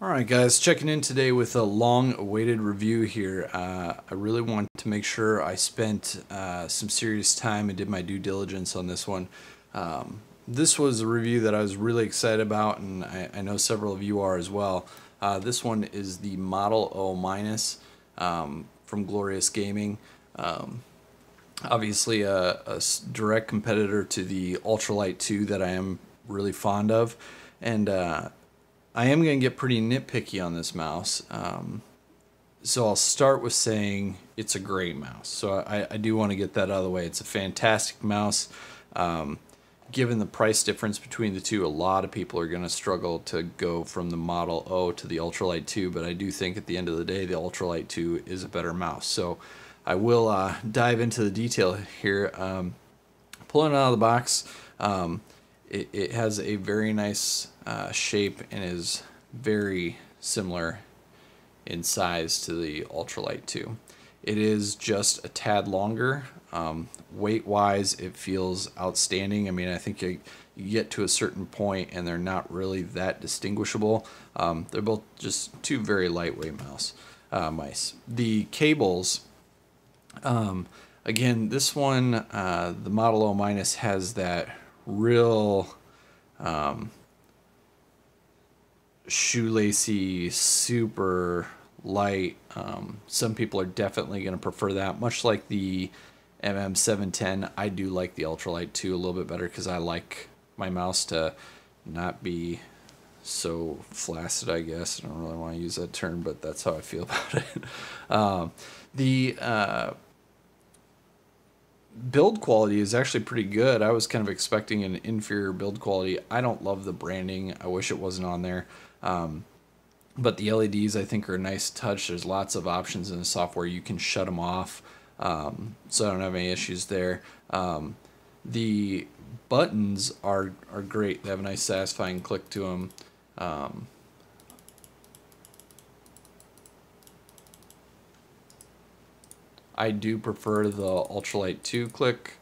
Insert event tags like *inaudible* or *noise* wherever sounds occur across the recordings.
All right, guys, checking in today with a long awaited review here. Uh, I really want to make sure I spent uh, some serious time and did my due diligence on this one. Um, this was a review that I was really excited about, and I, I know several of you are as well. Uh, this one is the Model O minus um, from Glorious Gaming. Um, obviously, a, a direct competitor to the Ultralight 2 that I am really fond of. And uh, I am going to get pretty nitpicky on this mouse. Um, so I'll start with saying it's a great mouse. So I, I do want to get that out of the way. It's a fantastic mouse. Um, given the price difference between the two, a lot of people are going to struggle to go from the Model O to the Ultralight 2. But I do think at the end of the day, the Ultralight 2 is a better mouse. So I will uh, dive into the detail here. Um, pulling it out of the box. Um, it, it has a very nice uh, shape and is very similar in size to the Ultralight 2. It is just a tad longer. Um, weight wise, it feels outstanding. I mean, I think you, you, get to a certain point and they're not really that distinguishable. Um, they're both just two very lightweight mouse uh, mice. The cables, um, again, this one, uh, the Model O minus has that real um, shoelacy, super light. Um, some people are definitely going to prefer that, much like the MM710. I do like the Ultralight 2 a little bit better because I like my mouse to not be so flaccid, I guess. I don't really want to use that term, but that's how I feel *laughs* about it. Um, the uh, build quality is actually pretty good. I was kind of expecting an inferior build quality. I don't love the branding. I wish it wasn't on there. Um, but the LEDs I think are a nice touch. There's lots of options in the software. You can shut them off. Um, so I don't have any issues there. Um, the buttons are, are great. They have a nice satisfying click to them. I do prefer the Ultralight 2 click,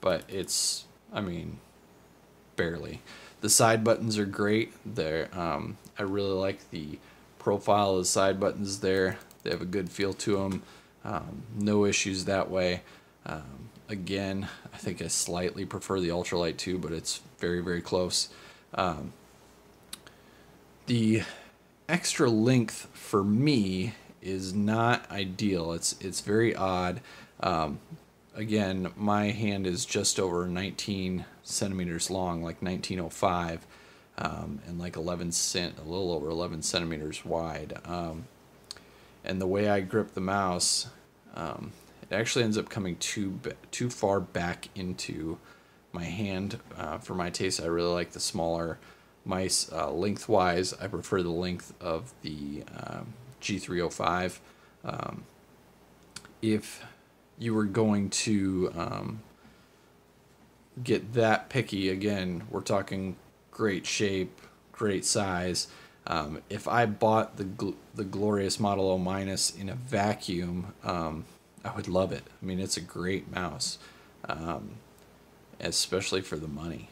but it's, I mean, barely. The side buttons are great. They're, um, I really like the profile of the side buttons there. They have a good feel to them. Um, no issues that way. Um, again, I think I slightly prefer the Ultralight 2, but it's very, very close. Um, the extra length for me is not ideal. It's it's very odd. Um, again, my hand is just over 19 centimeters long, like 1905, um, and like 11 cent, a little over 11 centimeters wide. Um, and the way I grip the mouse, um, it actually ends up coming too too far back into my hand uh, for my taste. I really like the smaller mice uh, lengthwise. I prefer the length of the um, G305. Um, if you were going to um, get that picky, again, we're talking great shape, great size. Um, if I bought the gl- the glorious Model O minus in a vacuum, um, I would love it. I mean, it's a great mouse, um, especially for the money.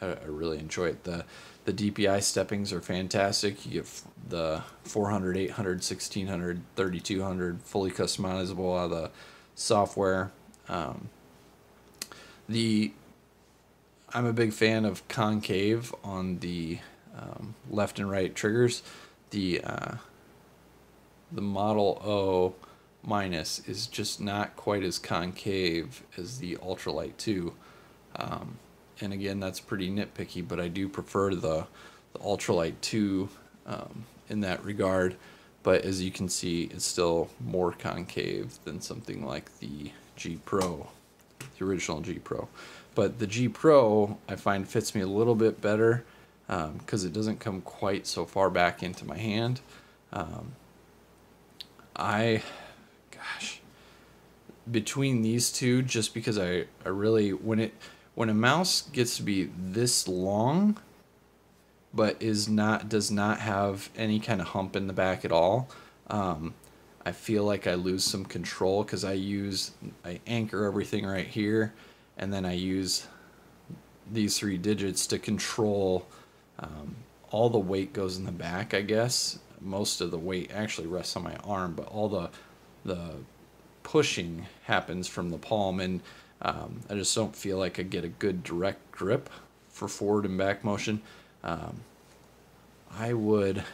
I, I really enjoy it. the The DPI steppings are fantastic. You get the 400, 800, 1600, 3200 fully customizable out of the software. Um, the I'm a big fan of concave on the um, left and right triggers. The uh, the Model O minus is just not quite as concave as the Ultralight 2. Um, and again, that's pretty nitpicky, but I do prefer the, the Ultralight 2 um, in that regard. But as you can see, it's still more concave than something like the G Pro, the original G Pro. But the G Pro, I find fits me a little bit better because um, it doesn't come quite so far back into my hand. Um, I, gosh, between these two, just because I, I really, when it, when a mouse gets to be this long but is not does not have any kind of hump in the back at all um, I feel like I lose some control because I use I anchor everything right here and then I use these three digits to control um, all the weight goes in the back, I guess. Most of the weight actually rests on my arm, but all the the pushing happens from the palm, and um, I just don't feel like I get a good direct grip for forward and back motion. Um, I would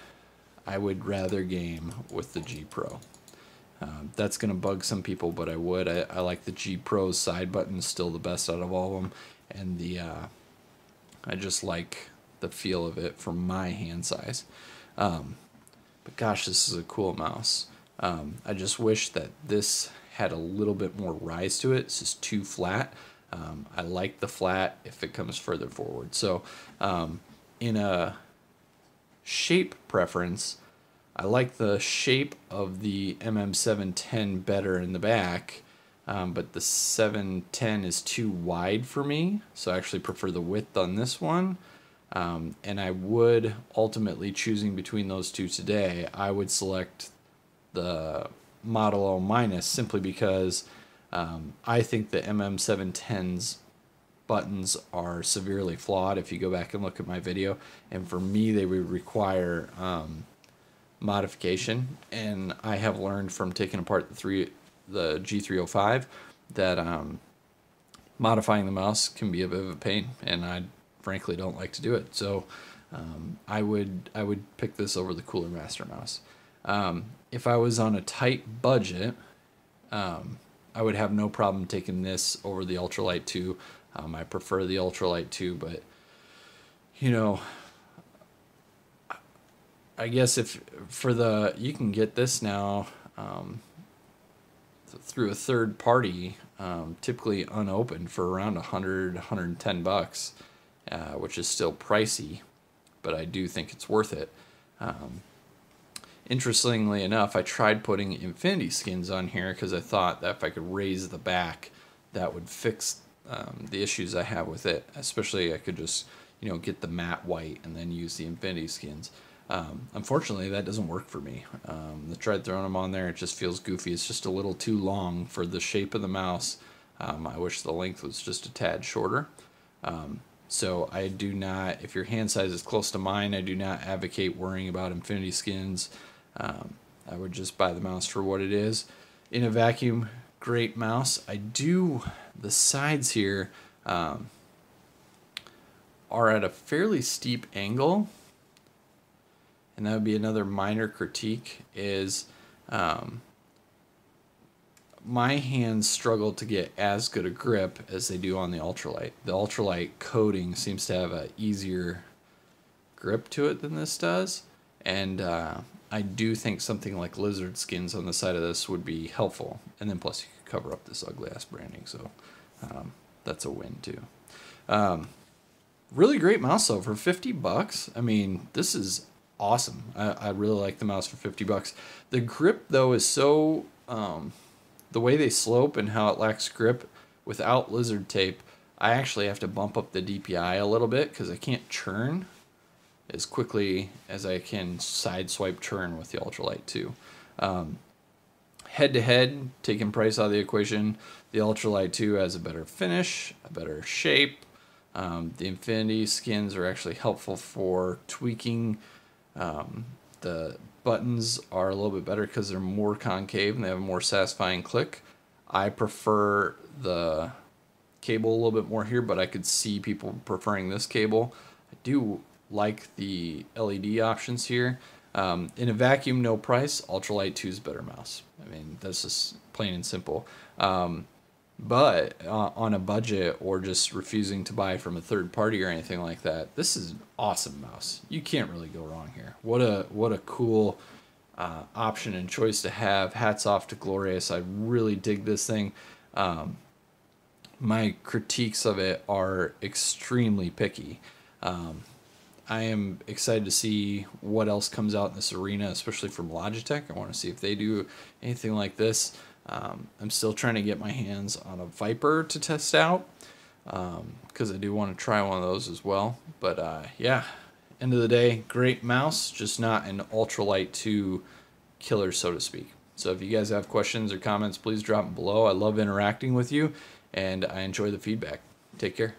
I would rather game with the G Pro. Um, that's going to bug some people, but I would. I, I like the G Pro's side button, still the best out of all of them. And the, uh, I just like the feel of it for my hand size. Um, but gosh, this is a cool mouse. Um, I just wish that this had a little bit more rise to it. This is too flat. Um, I like the flat if it comes further forward. So um, in a shape preference, I like the shape of the MM710 better in the back, um, but the 710 is too wide for me, so I actually prefer the width on this one. Um, and I would ultimately choosing between those two today, I would select the Model O minus simply because um, I think the MM710's buttons are severely flawed if you go back and look at my video. And for me, they would require um, modification, and I have learned from taking apart the three the G305 that um, modifying the mouse can be a bit of a pain, and I frankly don't like to do it. So um, I would I would pick this over the Cooler Master mouse. Um, if I was on a tight budget, um, I would have no problem taking this over the Ultralight 2. Um, I prefer the Ultralight 2, but you know, I guess if for the you can get this now um, through a third party, um, typically unopened for around 100, 110 bucks, uh, which is still pricey, but I do think it's worth it. Um, interestingly enough, I tried putting infinity skins on here because I thought that if I could raise the back, that would fix um, the issues I have with it. Especially, I could just you know get the matte white and then use the infinity skins. Um, unfortunately, that doesn't work for me. Um, I tried throwing them on there; it just feels goofy. It's just a little too long for the shape of the mouse. Um, I wish the length was just a tad shorter. Um, so I do not, if your hand size is close to mine, I do not advocate worrying about infinity skins. Um, I would just buy the mouse for what it is. In a vacuum, great mouse. I do the sides here um, are at a fairly steep angle and that would be another minor critique is um, my hands struggle to get as good a grip as they do on the ultralight. The ultralight coating seems to have an easier grip to it than this does, and uh, I do think something like lizard skins on the side of this would be helpful. And then plus you could cover up this ugly ass branding, so um, that's a win too. Um, really great mouse though for 50 bucks. I mean, this is awesome. I, I really like the mouse for 50 bucks. The grip though is so um, the way they slope and how it lacks grip without lizard tape. I actually have to bump up the DPI a little bit because I can't churn as quickly as I can side swipe churn with the ultralight 2. Um, head to head, taking price out of the equation, the ultralight 2 has a better finish, a better shape. Um, the infinity skins are actually helpful for tweaking um, the buttons are a little bit better because they're more concave and they have a more satisfying click. I prefer the cable a little bit more here, but I could see people preferring this cable. I do like the LED options here. Um, in a vacuum, no price. Ultralight 2 is better mouse. I mean, that's just plain and simple. Um, but uh, on a budget or just refusing to buy from a third party or anything like that, this is an awesome mouse. You can't really go wrong here. What a what a cool uh, option and choice to have. Hats off to Glorious. I really dig this thing. Um, my critiques of it are extremely picky. Um, I am excited to see what else comes out in this arena, especially from Logitech. I want to see if they do anything like this. Um, I'm still trying to get my hands on a Viper to test out because um, I do want to try one of those as well. But uh, yeah, end of the day, great mouse, just not an ultralight 2 killer, so to speak. So if you guys have questions or comments, please drop them below. I love interacting with you and I enjoy the feedback. Take care.